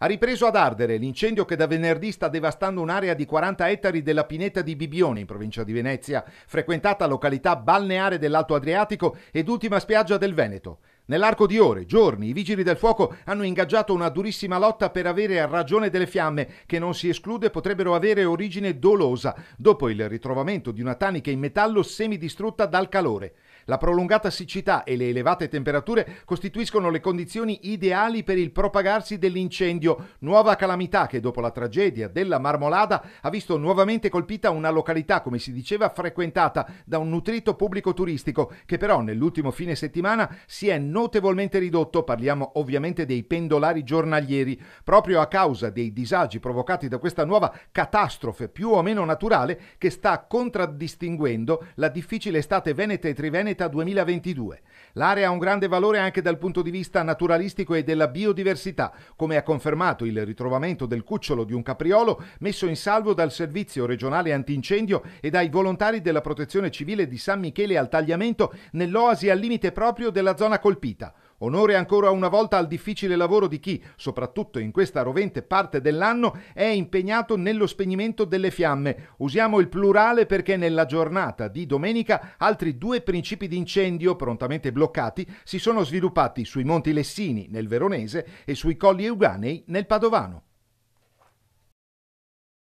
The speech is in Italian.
Ha ripreso ad ardere l'incendio che da venerdì sta devastando un'area di 40 ettari della pineta di Bibione in provincia di Venezia, frequentata località balneare dell'Alto Adriatico ed ultima spiaggia del Veneto. Nell'arco di ore, giorni, i vigili del fuoco hanno ingaggiato una durissima lotta per avere ragione delle fiamme, che non si esclude potrebbero avere origine dolosa, dopo il ritrovamento di una tanica in metallo semidistrutta dal calore. La prolungata siccità e le elevate temperature costituiscono le condizioni ideali per il propagarsi dell'incendio, nuova calamità che dopo la tragedia della Marmolada ha visto nuovamente colpita una località, come si diceva, frequentata da un nutrito pubblico turistico, che però nell'ultimo fine settimana si è notevolmente ridotto, parliamo ovviamente dei pendolari giornalieri, proprio a causa dei disagi provocati da questa nuova catastrofe più o meno naturale che sta contraddistinguendo la difficile estate veneta e triveneta Pianeta 2022. L'area ha un grande valore anche dal punto di vista naturalistico e della biodiversità, come ha confermato il ritrovamento del cucciolo di un capriolo messo in salvo dal Servizio regionale antincendio e dai volontari della Protezione Civile di San Michele al Tagliamento nell'oasi al limite proprio della zona colpita. Onore ancora una volta al difficile lavoro di chi, soprattutto in questa rovente parte dell'anno, è impegnato nello spegnimento delle fiamme. Usiamo il plurale perché nella giornata di domenica altri due principi di incendio prontamente bloccati si sono sviluppati sui Monti Lessini nel Veronese e sui Colli Euganei nel Padovano.